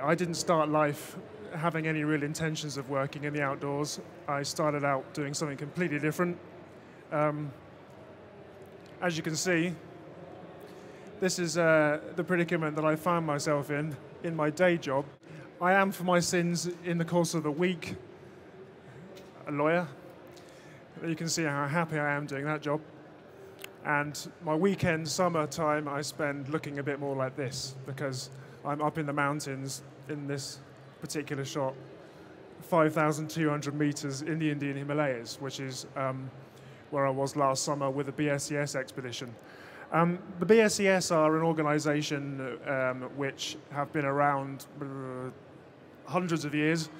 I didn't start life having any real intentions of working in the outdoors. I started out doing something completely different. Um, as you can see, this is uh, the predicament that I found myself in in my day job. I am, for my sins, in the course of the week, a lawyer. You can see how happy I am doing that job. And my weekend, summer time, I spend looking a bit more like this because I'm up in the mountains in this particular shot, 5,200 meters in the Indian Himalayas, which is um, where I was last summer with a BSES expedition. Um, the BSES are an organization um, which have been around uh, hundreds of years,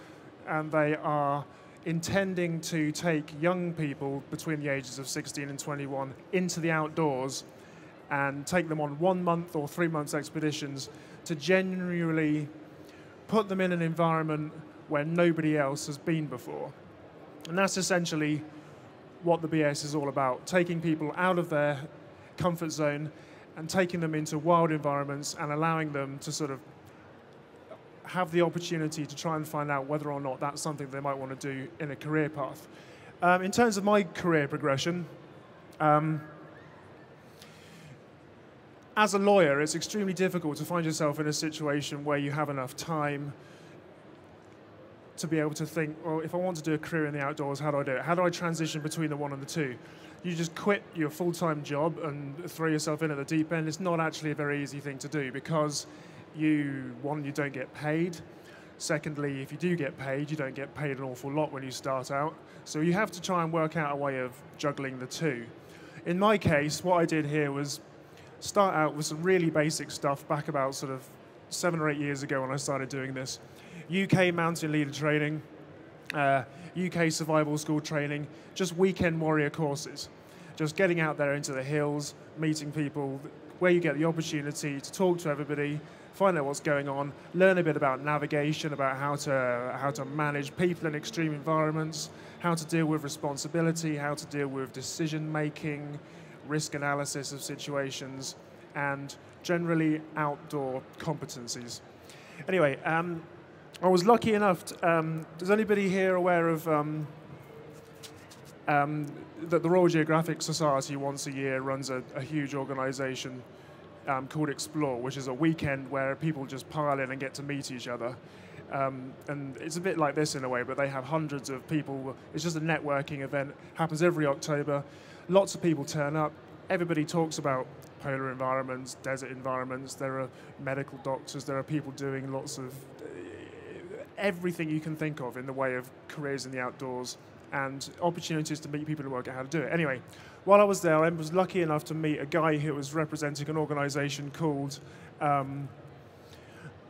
and they are intending to take young people between the ages of 16 and 21 into the outdoors and take them on one month or three months expeditions to genuinely put them in an environment where nobody else has been before. And that's essentially what the BS is all about taking people out of their comfort zone and taking them into wild environments and allowing them to sort of have the opportunity to try and find out whether or not that's something they might want to do in a career path. Um, in terms of my career progression, um, as a lawyer, it's extremely difficult to find yourself in a situation where you have enough time to be able to think, well, if I want to do a career in the outdoors, how do I do it? How do I transition between the one and the two? You just quit your full time job and throw yourself in at the deep end. It's not actually a very easy thing to do because you, one, you don't get paid. Secondly, if you do get paid, you don't get paid an awful lot when you start out. So you have to try and work out a way of juggling the two. In my case, what I did here was start out with some really basic stuff back about sort of seven or eight years ago when I started doing this. UK mountain leader training, uh, UK survival school training, just weekend warrior courses. Just getting out there into the hills, meeting people, where you get the opportunity to talk to everybody, find out what's going on, learn a bit about navigation, about how to how to manage people in extreme environments, how to deal with responsibility, how to deal with decision making, risk analysis of situations, and generally outdoor competencies. Anyway, um, I was lucky enough. To, um, is anybody here aware of um, um, that the Royal Geographic Society once a year runs a, a huge organisation um, called Explore, which is a weekend where people just pile in and get to meet each other. Um, and it's a bit like this in a way, but they have hundreds of people. It's just a networking event. Happens every October. Lots of people turn up. Everybody talks about polar environments, desert environments. There are medical doctors. There are people doing lots of everything you can think of in the way of careers in the outdoors and opportunities to meet people who work out how to do it. Anyway, while I was there, I was lucky enough to meet a guy who was representing an organization called um,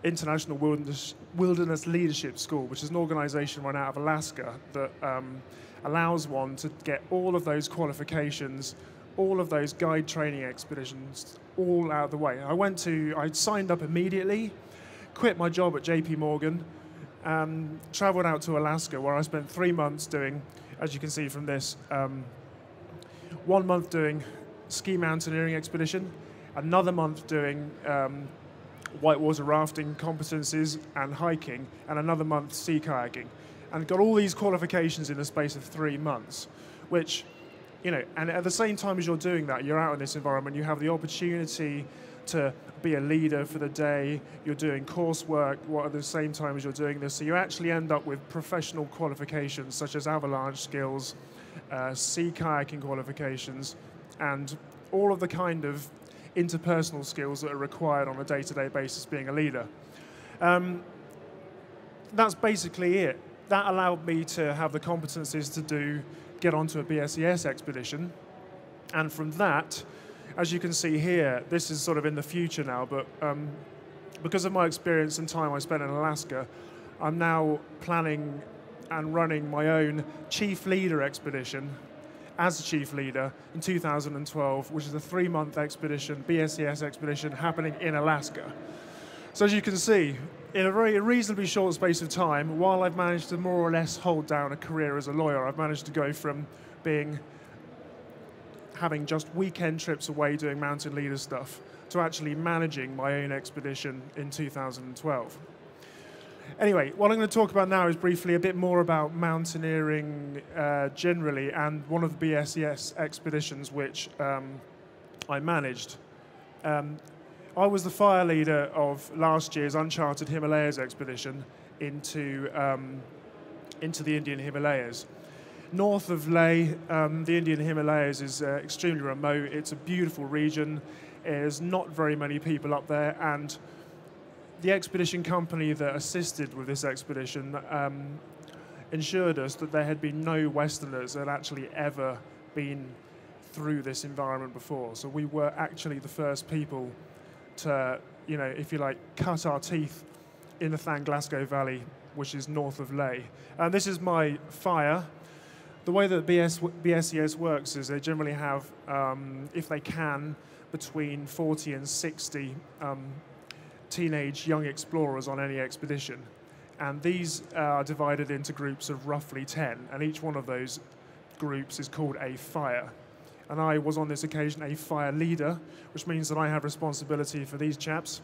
International Wilderness, Wilderness, Leadership School, which is an organization run out of Alaska that um, allows one to get all of those qualifications, all of those guide training expeditions, all out of the way. I went to, I signed up immediately, quit my job at JP Morgan, um, traveled out to Alaska where I spent three months doing, as you can see from this, um, one month doing ski mountaineering expedition, another month doing um, whitewater rafting competencies and hiking, and another month sea kayaking. And got all these qualifications in the space of three months, which, you know, and at the same time as you're doing that, you're out in this environment, you have the opportunity to be a leader for the day, you're doing coursework at the same time as you're doing this. So you actually end up with professional qualifications such as avalanche skills, uh, sea kayaking qualifications, and all of the kind of interpersonal skills that are required on a day to day basis being a leader. Um, that's basically it. That allowed me to have the competencies to do get onto a BSES expedition, and from that, as you can see here, this is sort of in the future now, but um, because of my experience and time I spent in Alaska, I'm now planning and running my own chief leader expedition as chief leader in 2012, which is a three month expedition, BSES expedition, happening in Alaska. So, as you can see, in a very reasonably short space of time, while I've managed to more or less hold down a career as a lawyer, I've managed to go from being having just weekend trips away doing mountain leader stuff to actually managing my own expedition in 2012. Anyway, what I'm going to talk about now is briefly a bit more about mountaineering uh, generally and one of the BSES expeditions which um, I managed. Um, I was the fire leader of last year's Uncharted Himalayas expedition into, um, into the Indian Himalayas. North of Leh, um, the Indian Himalayas is uh, extremely remote. It's a beautiful region. There's not very many people up there, and the expedition company that assisted with this expedition um, ensured us that there had been no Westerners that had actually ever been through this environment before. So we were actually the first people to, you know, if you like, cut our teeth in the Thanglasco Valley, which is north of Leh. And this is my fire. The way that BS, BSES works is they generally have, um, if they can, between 40 and 60 um, teenage young explorers on any expedition. And these are divided into groups of roughly 10, and each one of those groups is called a fire. And I was on this occasion a fire leader, which means that I have responsibility for these chaps.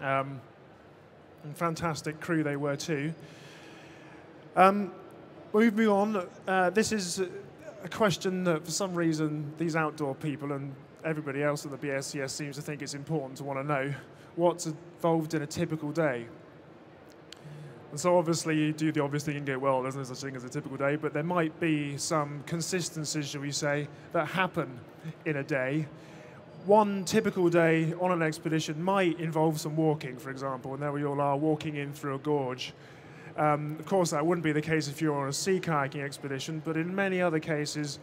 Um, and fantastic crew they were too. Um, moving on, uh, this is a question that for some reason these outdoor people and everybody else at the BSES seems to think it's important to want to know what's involved in a typical day. And so obviously you do the obvious thing and go, well, there's no such thing as a typical day, but there might be some consistencies, shall we say, that happen in a day. One typical day on an expedition might involve some walking, for example, and there we all are walking in through a gorge. Um, of course, that wouldn't be the case if you're on a sea kayaking expedition, but in many other cases,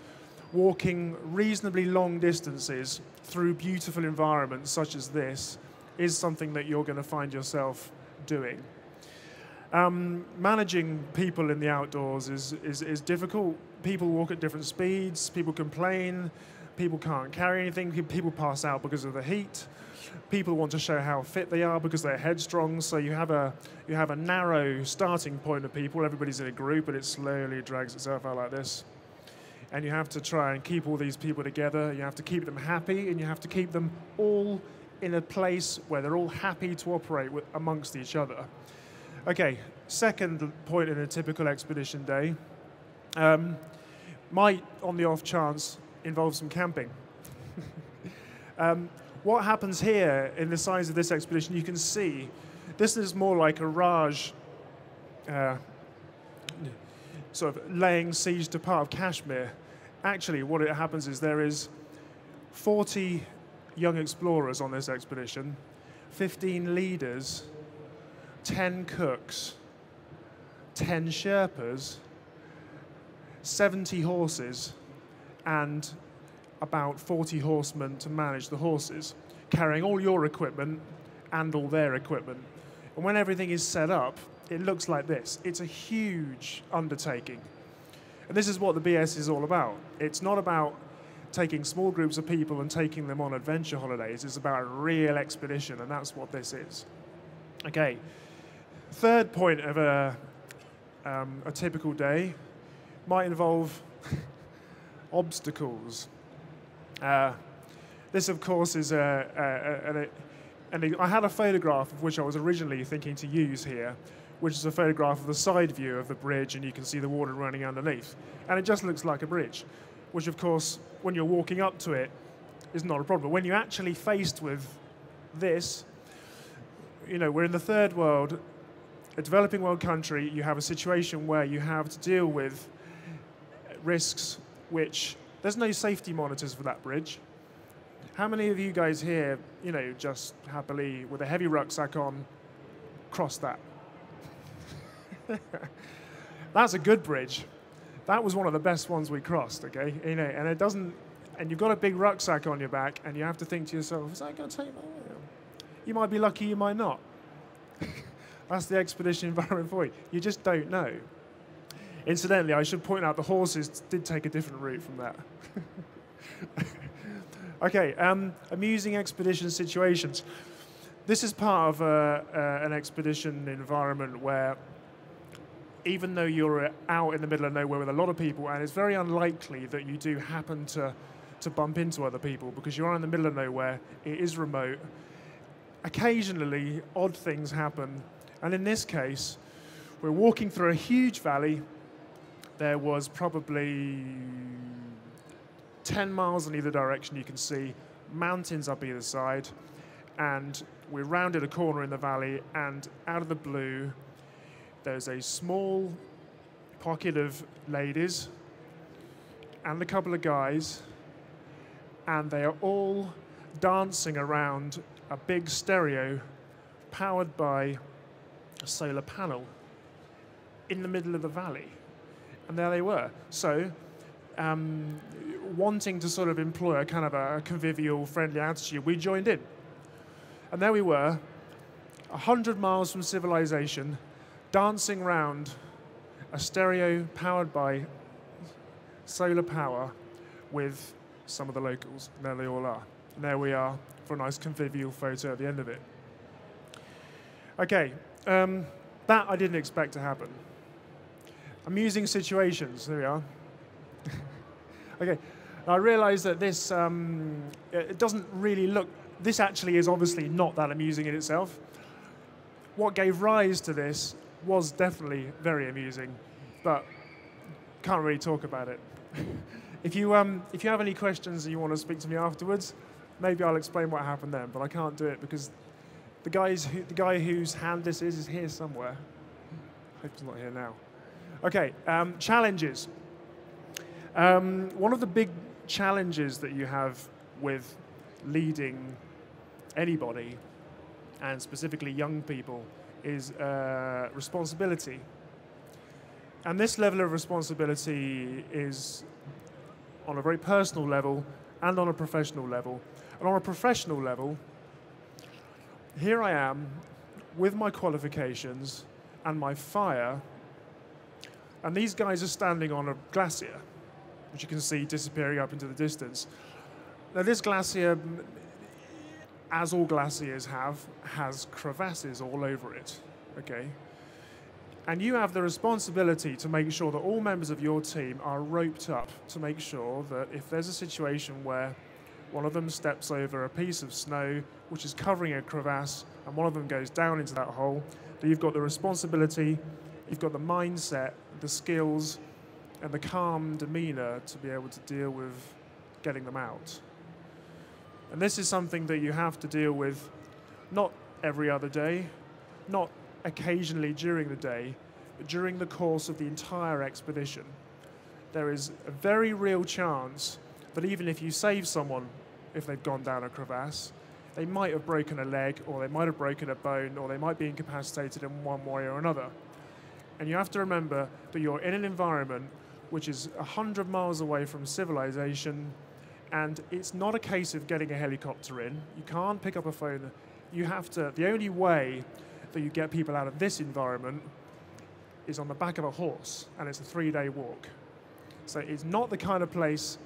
walking reasonably long distances through beautiful environments such as this is something that you're going to find yourself doing. Um, managing people in the outdoors is, is, is difficult. People walk at different speeds, people complain, people can't carry anything, people pass out because of the heat. People want to show how fit they are because they're headstrong. So you have a you have a narrow starting point of people. Everybody's in a group, and it slowly drags itself out like this. And you have to try and keep all these people together. You have to keep them happy, and you have to keep them all in a place where they're all happy to operate with, amongst each other. Okay, second point in a typical expedition day um, might, on the off chance, involve some camping. um, what happens here in the size of this expedition, you can see this is more like a Raj uh, sort of laying siege to part of Kashmir. Actually, what it happens is there is 40 young explorers on this expedition, 15 leaders, 10 cooks, 10 Sherpas, 70 horses, and about 40 horsemen to manage the horses, carrying all your equipment and all their equipment. And when everything is set up, it looks like this. It's a huge undertaking. And this is what the BS is all about. It's not about taking small groups of people and taking them on adventure holidays. It's about a real expedition, and that's what this is. Okay, third point of a, um, a typical day might involve obstacles. Uh, this, of course, is a, a, a, and I had a photograph of which I was originally thinking to use here, which is a photograph of the side view of the bridge, and you can see the water running underneath. And it just looks like a bridge which of course, when you're walking up to it, is not a problem. But When you're actually faced with this, you know, we're in the third world, a developing world country, you have a situation where you have to deal with risks which there's no safety monitors for that bridge. How many of you guys here, you know, just happily with a heavy rucksack on, cross that? That's a good bridge that was one of the best ones we crossed, okay? You know, and it doesn't, and you've got a big rucksack on your back, and you have to think to yourself, is that going to take my You might be lucky, you might not. That's the expedition environment for you. You just don't know. Incidentally, I should point out the horses did take a different route from that. okay, um, amusing expedition situations. This is part of uh, uh, an expedition environment where even though you're uh, out in the middle of nowhere with a lot of people, and it's very unlikely that you do happen to, to bump into other people because you're in the middle of nowhere, it is remote. Occasionally, odd things happen, And in this case, we're walking through a huge valley. There was probably 10 miles in either direction you can see, mountains up either side, and we rounded a corner in the valley, and out of the blue, there's a small pocket of ladies and a couple of guys, and they are all dancing around a big stereo powered by a solar panel in the middle of the valley. And there they were. So, um, wanting to sort of employ a kind of a convivial, friendly attitude, we joined in. And there we were, 100 miles from civilization, dancing round a stereo powered by solar power with some of the locals. And there they all are. And there we are for a nice convivial photo at the end of it. Okay, um, that I didn't expect to happen. Amusing situations, there we are. okay, I realize that this, um, it doesn't really look, this actually is obviously not that amusing in itself. What gave rise to this was definitely very amusing, but can't really talk about it. if, you, um, if you have any questions and you want to speak to me afterwards, maybe I'll explain what happened then, but I can't do it because the, guys who, the guy whose hand this is is here somewhere. I hope he's not here now. Okay, um, challenges. Um, one of the big challenges that you have with leading anybody, and specifically young people, is uh, responsibility. And this level of responsibility is on a very personal level and on a professional level. And on a professional level, here I am with my qualifications and my fire, and these guys are standing on a glacier, which you can see disappearing up into the distance. Now, this glacier, as all glaciers have, has crevasses all over it, okay? And you have the responsibility to make sure that all members of your team are roped up to make sure that if there's a situation where one of them steps over a piece of snow which is covering a crevasse and one of them goes down into that hole, that you've got the responsibility, you've got the mindset, the skills, and the calm demeanor to be able to deal with getting them out. And this is something that you have to deal with not every other day, not occasionally during the day, but during the course of the entire expedition. There is a very real chance that even if you save someone, if they've gone down a crevasse, they might have broken a leg, or they might have broken a bone, or they might be incapacitated in one way or another. And you have to remember that you're in an environment which is 100 miles away from civilization, and it's not a case of getting a helicopter in. You can't pick up a phone. You have to, the only way that you get people out of this environment is on the back of a horse, and it's a three day walk. So it's not the kind of place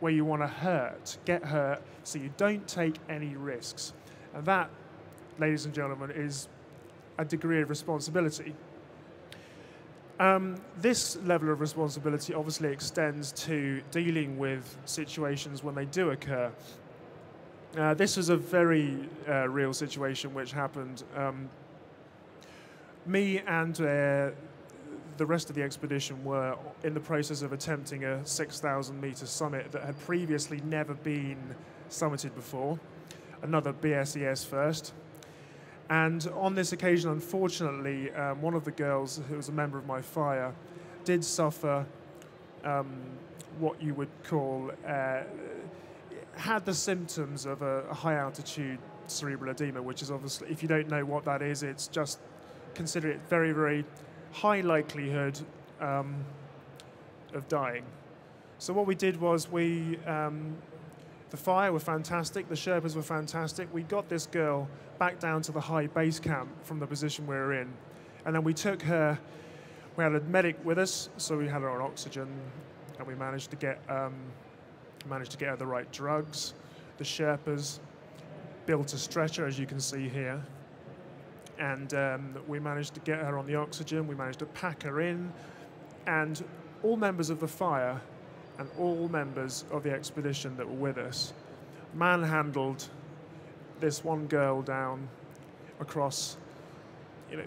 where you want to hurt, get hurt, so you don't take any risks. And that, ladies and gentlemen, is a degree of responsibility. Um, this level of responsibility obviously extends to dealing with situations when they do occur. Uh, this was a very uh, real situation which happened um, me and uh, the rest of the expedition were in the process of attempting a 6,000 meter summit that had previously never been summited before, another BSES first. And on this occasion, unfortunately, um, one of the girls who was a member of my fire did suffer um, what you would call, uh, had the symptoms of a, high altitude cerebral edema, which is obviously, if you don't know what that is, it's just consider it very, very high likelihood um, of dying. So what we did was we, um, the fire were fantastic, the Sherpas were fantastic. We got this girl back down to the high base camp from the position we were in. And then we took her, we had a medic with us, so we had her on oxygen, and we managed to get, um, managed to get her the right drugs. The Sherpas built a stretcher, as you can see here, and um, we managed to get her on the oxygen, we managed to pack her in, and all members of the fire and all members of the expedition that were with us manhandled this one girl down across, you know,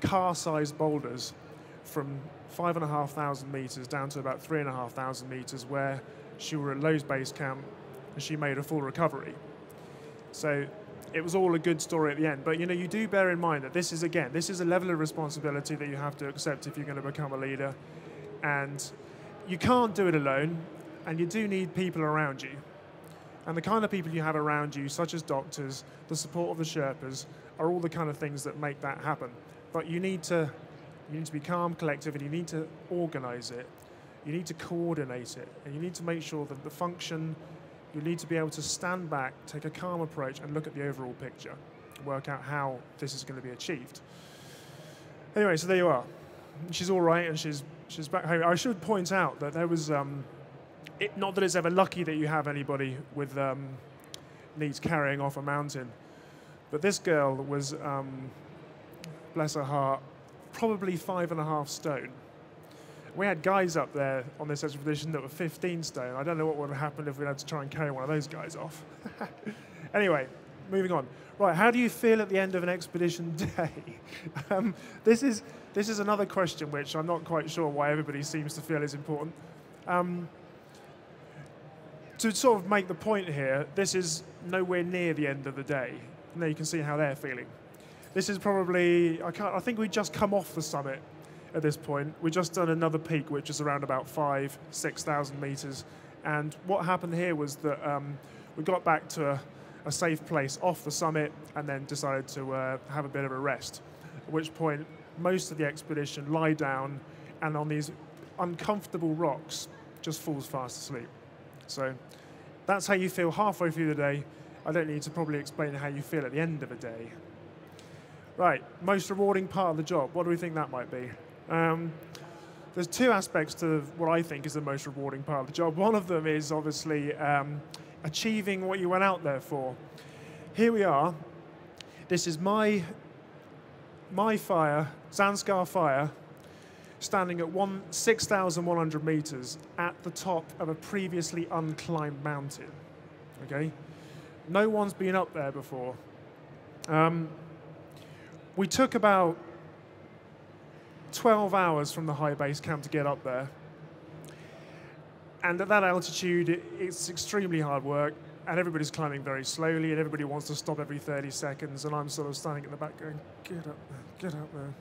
car-sized boulders from five and a half thousand meters down to about three and a half thousand meters where she were at Lowe's base camp and she made a full recovery. So it was all a good story at the end. But you know, you do bear in mind that this is again, this is a level of responsibility that you have to accept if you're going to become a leader, and you can't do it alone, and you do need people around you. And the kind of people you have around you, such as doctors, the support of the Sherpas, are all the kind of things that make that happen. But you need to, you need to be calm, collective, and you need to organize it. You need to coordinate it, and you need to make sure that the function. You need to be able to stand back, take a calm approach, and look at the overall picture, work out how this is going to be achieved. Anyway, so there you are. She's all right, and she's she's back home. I should point out that there was. Um, it, not that it's ever lucky that you have anybody with um, needs carrying off a mountain, but this girl was, um, bless her heart, probably five and a half stone. We had guys up there on this expedition that were 15 stone. I don't know what would have happened if we had to try and carry one of those guys off. anyway, moving on. Right, how do you feel at the end of an expedition day? um, this is this is another question which I'm not quite sure why everybody seems to feel is important. Um, to sort of make the point here, this is nowhere near the end of the day. Now you can see how they're feeling. This is probably, I, can't, I think we just come off the summit at this point. we just done another peak, which is around about five, 6,000 meters. And what happened here was that um, we got back to a, a, safe place off the summit and then decided to uh, have a bit of a rest. At which point, most of the expedition lie down and on these uncomfortable rocks just falls fast asleep. So that's how you feel halfway through the day. I don't need to probably explain how you feel at the end of a day. Right, most rewarding part of the job. What do we think that might be? Um, there's two aspects to what I think is the most rewarding part of the job. One of them is obviously um, achieving what you went out there for. Here we are. This is my my fire, Zanskar fire, standing at 6,100 meters at the top of a previously unclimbed mountain. Okay? No one's been up there before. Um, we took about 12 hours from the high base camp to get up there. And at that altitude, it's extremely hard work, and everybody's climbing very slowly, and everybody wants to stop every 30 seconds, and I'm sort of standing in the back going, get up there, get up there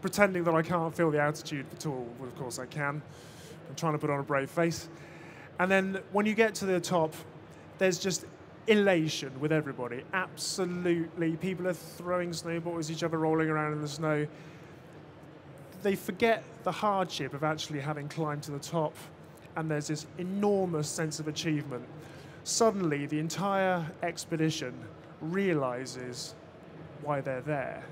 pretending that I can't feel the altitude at all. but of course I can. I'm trying to put on a brave face. And then when you get to the top, there's just elation with everybody. Absolutely. People are throwing snowballs each other, rolling around in the snow. They forget the hardship of actually having climbed to the top, and there's this enormous sense of achievement. Suddenly, the entire expedition realizes why they're there.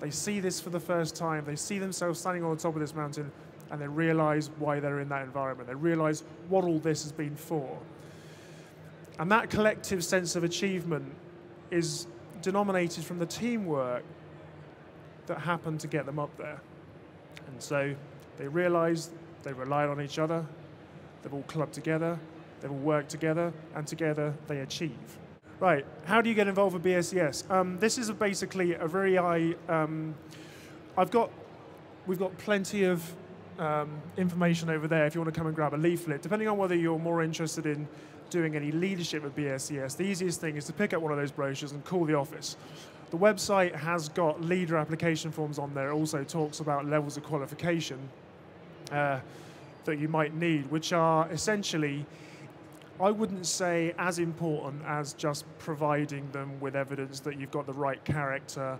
They see this for the first time. They see themselves standing on the top of this mountain and they realize why they're in that environment. They realize what all this has been for. And that collective sense of achievement is denominated from the teamwork that happened to get them up there. And so they realize they relied on each other, they've all clubbed together, they've all worked together, and together they achieve. Right, how do you get involved with BSES? Um, this is a basically a very high, um, I've got, we've got plenty of um, information over there if you want to come and grab a leaflet. Depending on whether you're more interested in doing any leadership at BSES, the easiest thing is to pick up one of those brochures and call the office. The website has got leader application forms on there. It also talks about levels of qualification uh, that you might need, which are essentially I wouldn't say as important as just providing them with evidence that you've got the right character,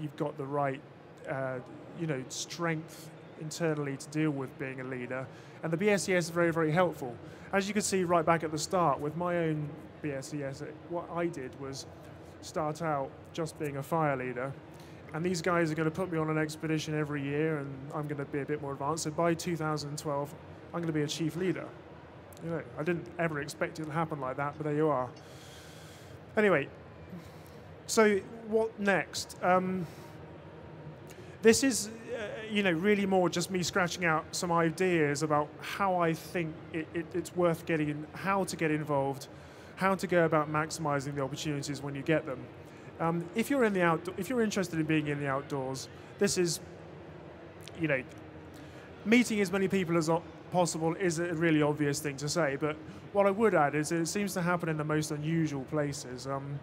you've got the right, uh, you know, strength internally to deal with being a leader. And the BSES is very, very helpful. As you can see right back at the start, with my own BSES, what I did was start out just being a fire leader. And these guys are going to put me on an expedition every year, and I'm going to be a bit more advanced. So by 2012, I'm going to be a chief leader. You know, I didn't ever expect it to happen like that, but there you are. Anyway, so what next? Um, this is, uh, you know, really more just me scratching out some ideas about how I think it, it, it's worth getting, how to get involved, how to go about maximizing the opportunities when you get them. Um, if you're in the outdo- if you're interested in being in the outdoors, this is you know, meeting as many people as possible is a really obvious thing to say, but what I would add is it seems to happen in the most unusual places. Um,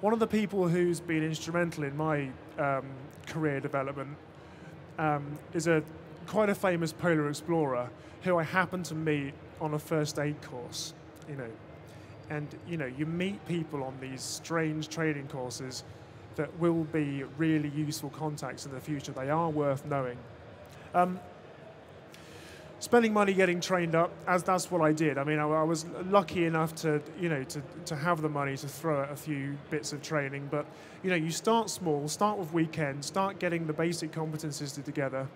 one of the people who's been instrumental in my um, career development um, is a quite a famous polar explorer who I happened to meet on a first aid course. You know, and you know you meet people on these strange training courses that will be really useful contacts in the future. They are worth knowing. Um, spending money getting trained up, as that's what I did. I mean, I, I, was lucky enough to, you know, to, to have the money to throw at a few bits of training. But, you know, you start small, start with weekends, start getting the basic competencies together,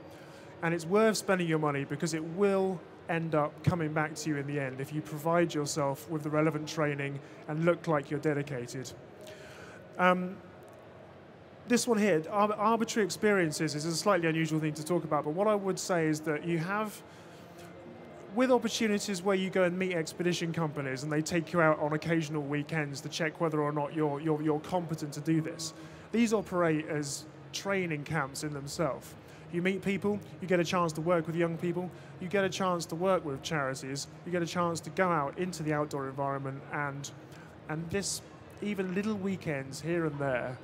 and it's worth spending your money because it will end up coming back to you in the end if you provide yourself with the relevant training and look like you're dedicated. Um, this one here, arbitrary experiences, is a slightly unusual thing to talk about, but what I would say is that you have with opportunities where you go and meet expedition companies and they take you out on occasional weekends to check whether or not you're, you're, you're competent to do this, these operate as training camps in themselves. You meet people, you get a chance to work with young people, you get a chance to work with charities, you get a chance to go out into the outdoor environment and and this even little weekends here and there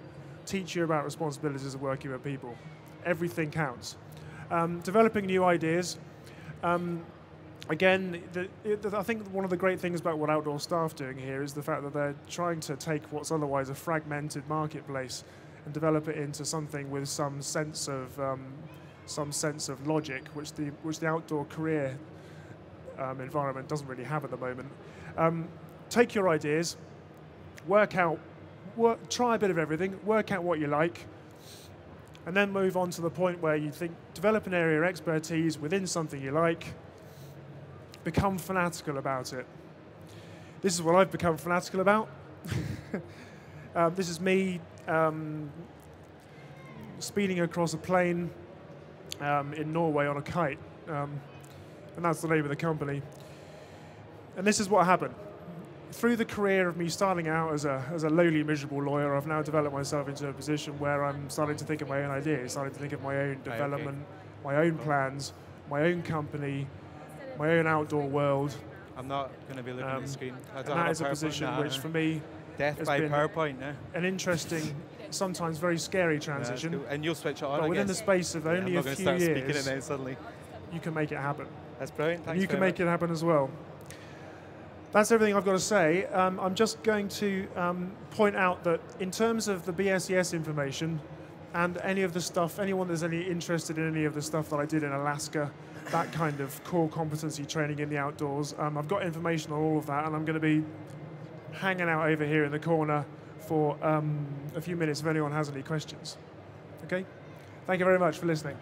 teach you about responsibilities of working with people. Everything counts. Um, developing new ideas. Um, again, the, the, I think one of the great things about what Outdoor Staff doing here is the fact that they're trying to take what's otherwise a fragmented marketplace and develop it into something with some sense of um, some sense of logic, which the which the outdoor career um, environment doesn't really have at the moment. Um, take your ideas, work out, work, try a bit of everything, work out what you like, and then move on to the point where you think develop an area of expertise within something you like become fanatical about it. This is what I've become fanatical about. um, this is me um, speeding across a plain um, in Norway on a kite. Um, and that's the name of the company. And this is what happened. Through the career of me starting out as a, as a lowly, miserable lawyer, I've now developed myself into a position where I'm starting to think of my own ideas, starting to think of my own development, okay. my own plans, my own company, my own outdoor world. I'm not going to be looking um, at the screen. and that is a position now, which, for me, death by PowerPoint. Yeah. An interesting, sometimes very scary transition. Cool. And you'll switch it on. But within the space of only yeah, a few years, suddenly. you can make it happen. That's brilliant. Thanks you can make much. it happen as well. That's everything I've got to say. Um, I'm just going to um, point out that in terms of the BSES information and any of the stuff, anyone that's any interested in any of the stuff that I did in Alaska, that kind of core competency training in the outdoors. Um, I've got information on all of that, and I'm going to be hanging out over here in the corner for um, a few minutes if anyone has any questions. Okay? Thank you very much for listening.